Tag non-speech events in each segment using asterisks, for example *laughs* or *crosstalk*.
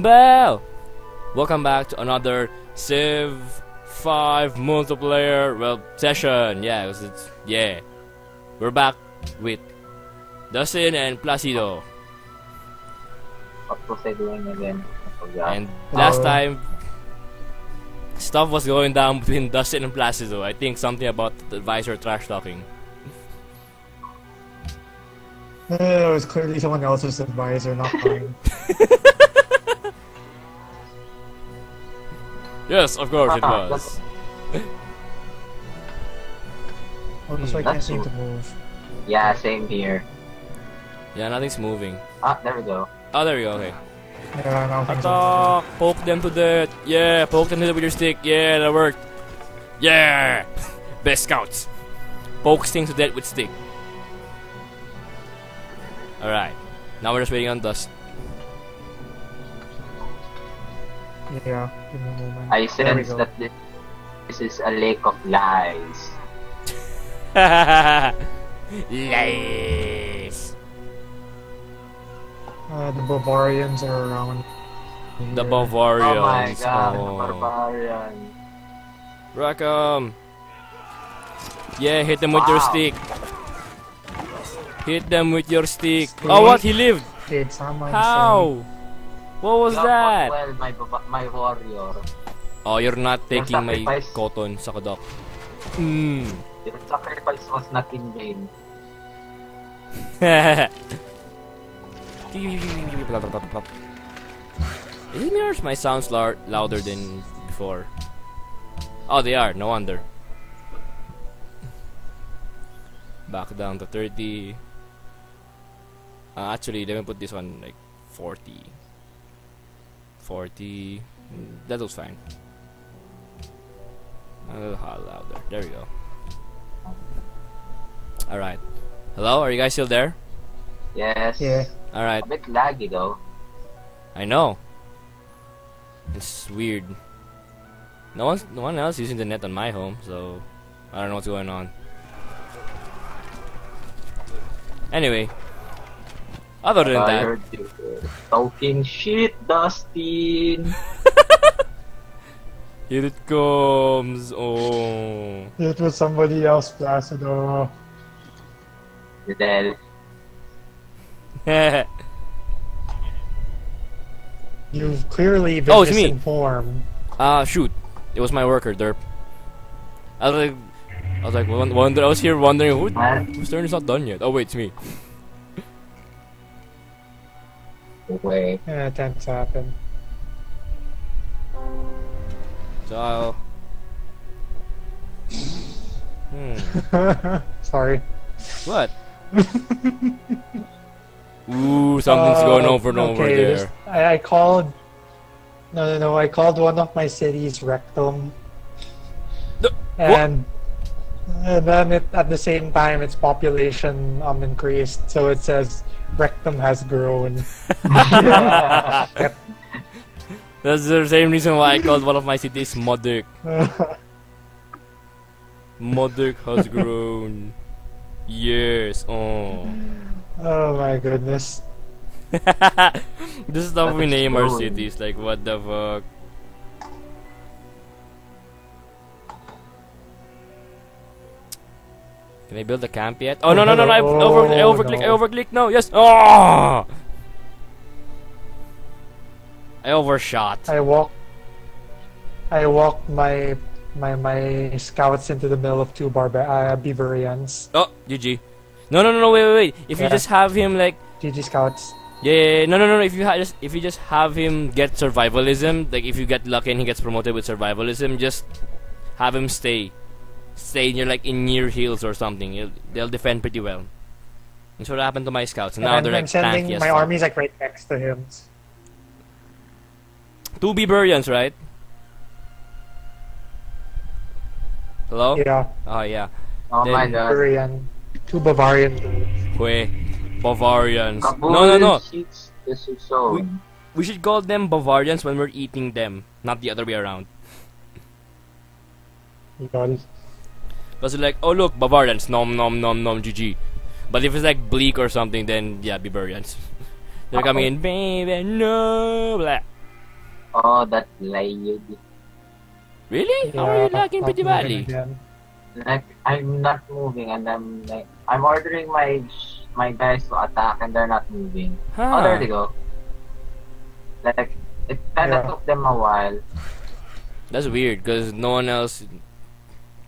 Bell! Welcome back to another Civ 5 multiplayer, well, session. Yeah, it was, it's, yeah. We're back with Dustin and Placido. What was I doing again? I forgot. And last Oh. time, stuff was going down between Dustin and Placido. I think something about the advisor trash talking. Uh, It was clearly someone else's advisor, not mine. *laughs* Yes, of course it Ah, was. *laughs* Also, I can't That's seem to move. yeah, same here. Yeah, nothing's moving. Ah, there we go. Oh, there we go, okay. Yeah, now things are Attack! Poke them to death! Yeah, poke them to death with your stick. Yeah, that worked. Yeah! *laughs* Best scouts. Poke things to death with stick. Alright. Now we're just waiting on dust. Yeah, give me a moment. I sense that this, this is a lake of lies. Lies! Uh, the Bavarians are around. The. Bavarians. Oh my god, Oh. barbarian. Rackham! Yeah, hit them with your stick. Hit them with your stick. Stick. Oh, what? He lived! It's someone How? What was You that? well, my, my warrior. Oh, you're not Your taking my sacrifice. cotton sa kadok. Mm. Your sacrifice was not in vain. Isn't yours my sounds louder than before? Oh, they are. No wonder. Back down to 30. Uh, actually, let me put this one like 40. 40. Mm, That looks fine. A little hot louder. There we go. Alright. Hello? Are you guys still there? Yes. Yeah. Alright. A bit laggy though. I know. It's weird. No one's no one else using the net on my home, so I don't know what's going on. Anyway, other than I that, heard you were talking shit, Dustin. *laughs* here it comes. Oh, It was somebody else, Placido. Then *laughs* You've clearly been Oh, it's me. misinformed. ah shoot, it was my worker, derp. I was like, I was like, wonder, I was here wondering who, whose turn is not done yet. Oh wait, it's me. Wait. Yeah, it tends happen. So Hmm. *laughs* Sorry. What? Ooh, something's Uh, going over and over there. I, I called. No, no, no. I called one of my cities rectum. The- and, and then it, at the same time, its population um increased. So it says rectum has grown. *laughs* That's the same reason why I called one of my cities Moduk. *laughs* Moduk has grown. Yes. Oh. oh my goodness. *laughs* this is how we That name our cities. Like, what the fuck? Can I build a camp yet? Oh no no no! no I *laughs* over I Oh, overclick I no. overclick no yes oh I overshot. I walk. I walked my my my scouts into the middle of two barba uh, Beaverians. Oh GG. No no no no wait wait wait. If you just have him like GG scouts. Yeah, yeah, yeah. no, no, no, no. If you just if you just have him get survivalism, like if you get lucky and he gets promoted with survivalism, just have him stay, stay in your like in near hills or something. You'll, they'll defend pretty well. That's what happened to my scouts. And now and they're I'm like sending tanky my fuck. army's like right next to him. Two Barbarians, right? Hello? Yeah, Oh yeah. Oh my god. Bavarian, two Bavarian. Hue. Bavarians. Kabul No, no, no. shoots the zone. We should call them Bavarians when we're eating them, not the other way around. Lol. Because like, oh look, Bavarians, nom nom nom nom, GG. But if it's like bleak or something, then yeah, Bavarians. They're coming in, baby, no, blah. Oh, that lagged. Really? How are you Yeah, lagging not pretty moving badly? Like I'm not moving, and I'm like I'm ordering my my guys to attack, and they're not moving. Huh. Oh, there they go. Like it kind of Yeah. took them a while. That's weird because no one else.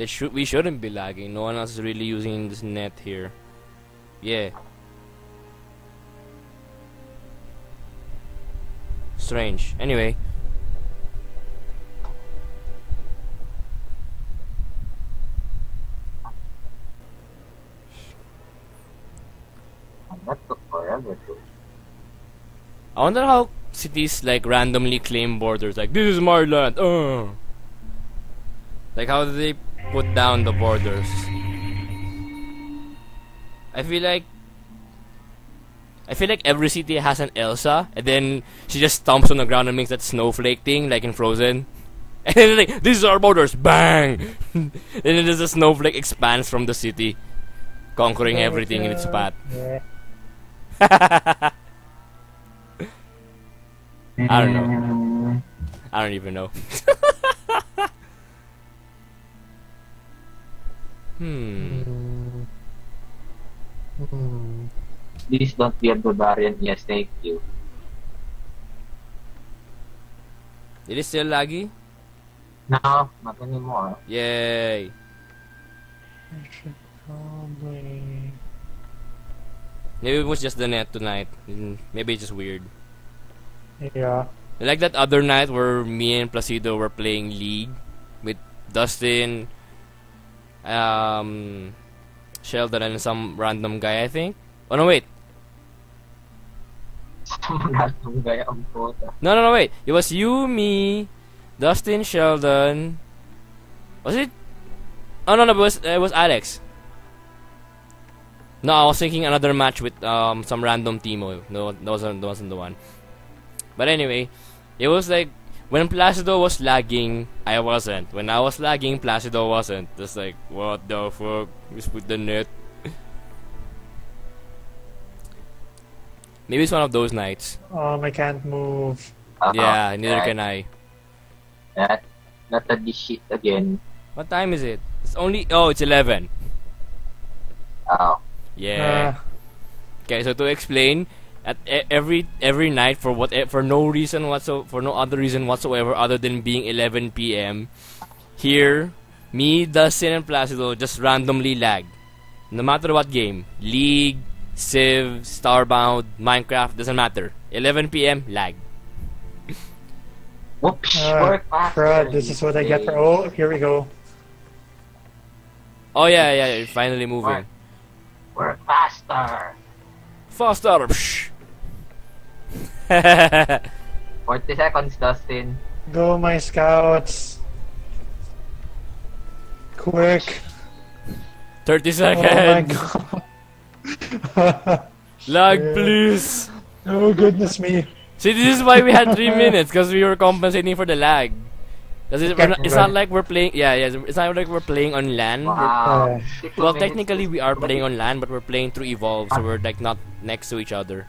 They should. We shouldn't be lagging. No one else is really using this net here. Yeah. Strange. Anyway. I wonder how cities like randomly claim borders. Like this is my land. Uh. Like how do they put down the borders? I feel like I feel like every city has an Elsa, and then she just stomps on the ground and makes that snowflake thing, like in Frozen. *laughs* And then like, these are our borders, bang! *laughs* and then just a snowflake expands from the city, conquering everything in its path. *laughs* I don't know. I don't even know. Hmm. Mm. Hmm. Please don't be a barbarian. Yes, thank you. It is still laggy? No, not anymore. Yay! I should probably. Maybe it was just the net tonight. Maybe it's just weird. Yeah. Like that other night where me and Placido were playing League with Dustin, um, Sheldon, and some random guy, I think. Oh no, wait. Random guy ang puta. No, no, no, wait. It was you, me, Dustin, Sheldon. Was it? Oh no, no, it was it was Alex. No, I was thinking another match with um some random Timo. No, that wasn't that wasn't the one. But anyway, it was like when Placido was lagging, I wasn't. When I was lagging, Placido wasn't. Just like what the fuck? Just put the net. Maybe it's one of those nights. Um, I can't move. Uh-huh. Yeah, neither That- can I. That, not a this shit again. What time is it? It's only oh, it's eleven. Oh. Yeah. Uh, Okay, so to explain, at e- every every night for what e- for no reason whatso for no other reason whatsoever other than being 11 p.m. Here, me, Dustin, and Placido just randomly lag. No matter what game, League, Civ, Starbound, Minecraft doesn't matter. 11 p.m. lag. *laughs* Whoops, uh, crud, this is what I get for. Oh, here we go. Oh yeah, yeah, you're finally moving. Work faster. Faster. Psh. *laughs* 40 seconds, Dustin. Go, my scouts. Quick. 30 Oh my seconds. god. *laughs* lag, Yeah. please. oh, goodness me. See, this is why we had three minutes because we were compensating for the lag. Because it, we're not- it's not like we're playing. Yeah, yeah. It's not like we're playing on LAN. Wow. Uh, well, technically we are playing on LAN, but we're playing through Evolve, so we're like not next to each other.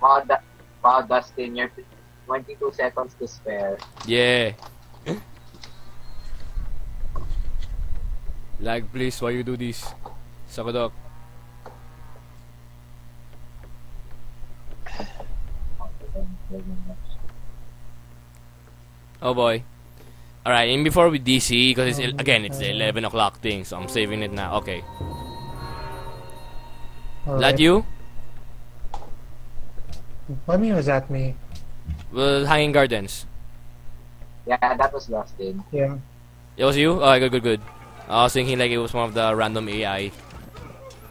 Wow, Da- wow, Dustin, you're 22 seconds to spare. Yeah. lag, please. Why you do this? Sakadok. Oh boy. Alright, and before we DC, because it's again it's the 11 o'clock thing, so I'm saving it now. Okay. Is that you? What mean was that me? Well, Hanging Gardens. Yeah, that was Dustin. Yeah. It was you? Oh, good, good, good. I was thinking like it was one of the random AI.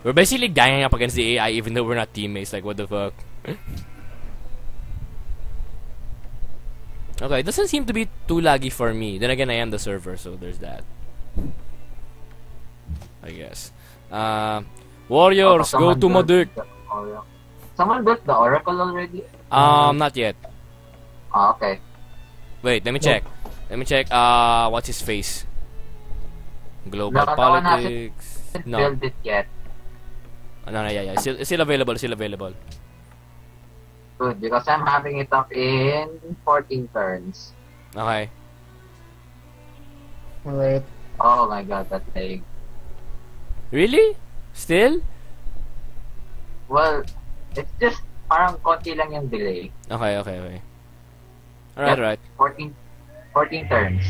We're basically ganging up against the AI even though we're not teammates. Like, what the fuck? *laughs* okay, it doesn't seem to be too laggy for me. Then again, I am the server, so there's that. I guess. Uh, warriors, Oh, go to built Madik. the Oracle. Someone built the Oracle already? Um, not yet. Oh, okay. Wait, let me check. Let me check. Uh, what's his face? Global No, no one has it. politics. No. build it yet. No, no, yeah, yeah. Still, still available, still available. Good, because I'm having it up in 14 turns. Okay. Alright. Oh my god, that thing. Really? Still? Well, it's just parang konti lang yung delay. Okay, okay, okay. Alright, Yep. alright. 14, 14 turns.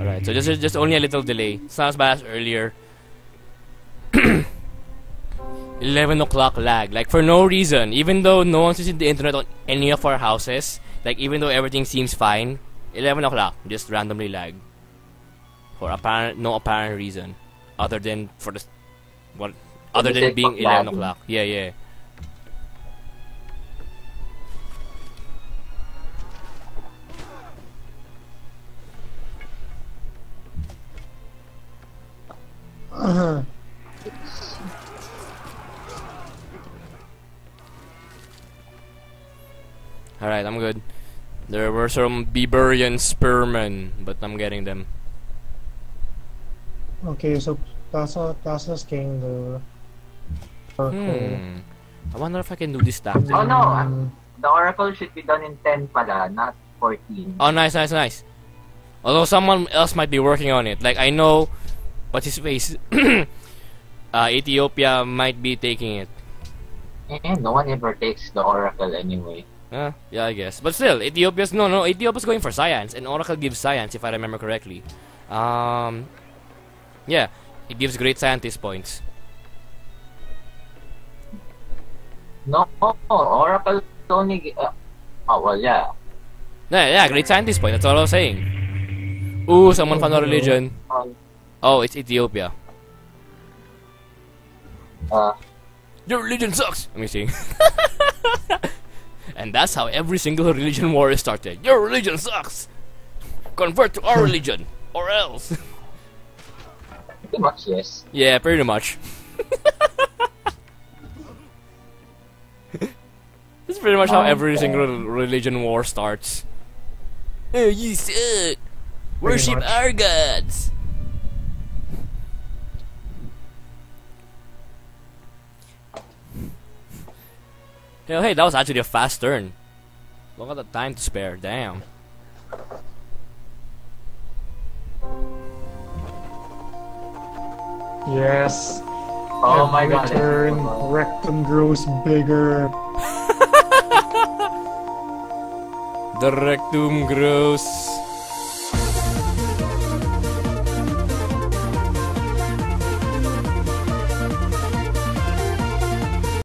Alright. So just is just only a little delay. It's not as bad as earlier. *clears throat* 11 o'clock lag. Like, for no reason. Even though no one's using the internet on any of our houses, like, even though everything seems fine, 11 o'clock, just randomly lag. For apparent, no apparent reason. Other than for the. What? Other than being 11 o'clock. Yeah, yeah. Uh-huh. Alright, I'm good. There were some Biberian spearmen, but I'm getting them. Okay, so Plaza, Plaza's king, the Oracle. Hmm. I wonder if I can do this stack. Oh no, I'm- the oracle should be done in 10 pala, not 14. Oh, nice, nice, nice. Although someone else might be working on it. Like, I know, what's his face? *clears throat* uh, Ethiopia might be taking it. Eh, no one ever takes the oracle anyway. Yeah, I guess. But still, Ethiopia's, no, no, Ethiopia's going for science, and Oracle gives science, if I remember correctly. Um, yeah, it gives great scientist points. No, oracle only. Uh, oh well, yeah. Yeah, yeah, great scientist point, that's all I was saying. Ooh, someone found a religion. Um, Oh, it's Ethiopia. uh, Your religion sucks! Let me see. *laughs* and that's how every single religion war is started. Your religion sucks! Convert to our *laughs* religion, or else. pretty much yes. yeah, pretty much. *laughs* That's pretty much how every single religion war starts. Oh, you suck! Worship much. our gods! Hey, hey, that was actually a fast turn. Look at the time to spare, damn. Yes. Oh my Every god. turn, rectum grows bigger. *laughs* The rectum grows